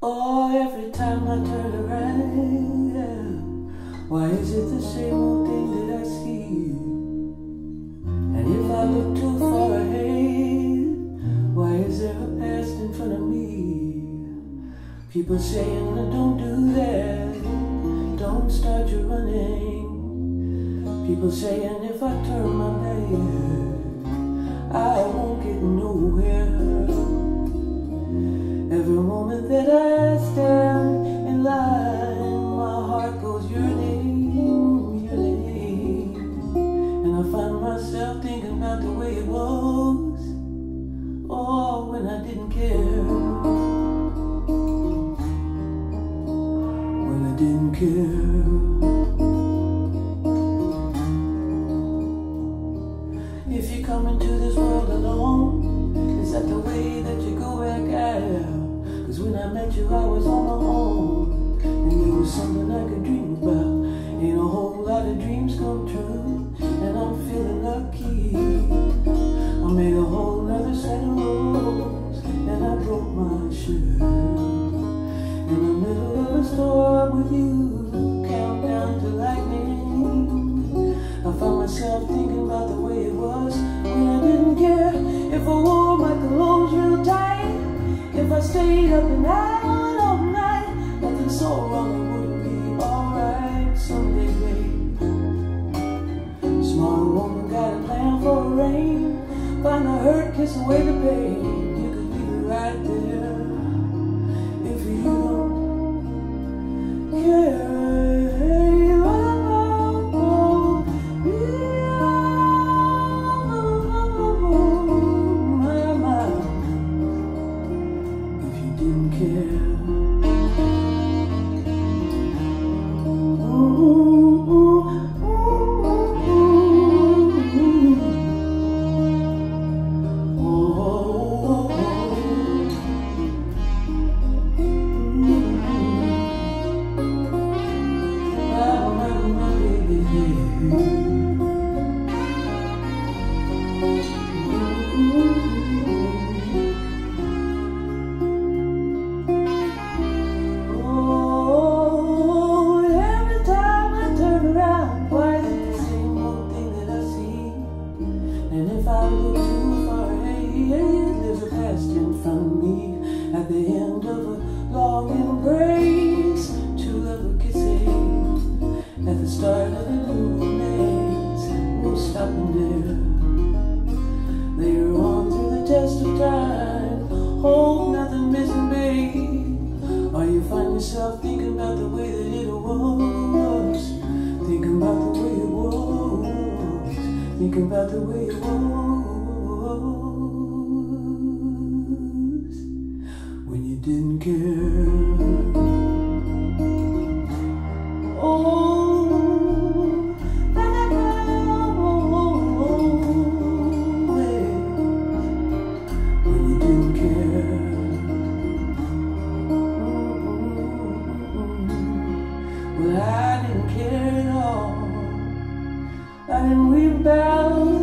Oh, every time I turn around, yeah. why is it the same old thing that I see? And if I look too far ahead, why is there a past in front of me? People saying, don't do that, don't start your running. People saying, if I turn my back, I won't get nowhere. Moment that I stand in line, my heart goes yearning, yearning. And I find myself thinking about the way it was, oh, when I didn't care. When I didn't care. If you come into this world alone, is that the way that you go back out? Cause when I met you, I was on my own. And it was something I could dream about. Ain't a whole lot of dreams come true. And I'm feeling lucky. I made a whole nother set of rules. And I broke my shirt. In the middle of a storm with you. Countdown to lightning. I found myself thinking about the way it was when I didn't care if I wore away the pain. You could it right there if you don't care. If you didn't care. I look too far ahead, there's a past in front of me. At the end of a long embrace, about the way it was when you didn't care. and we bound.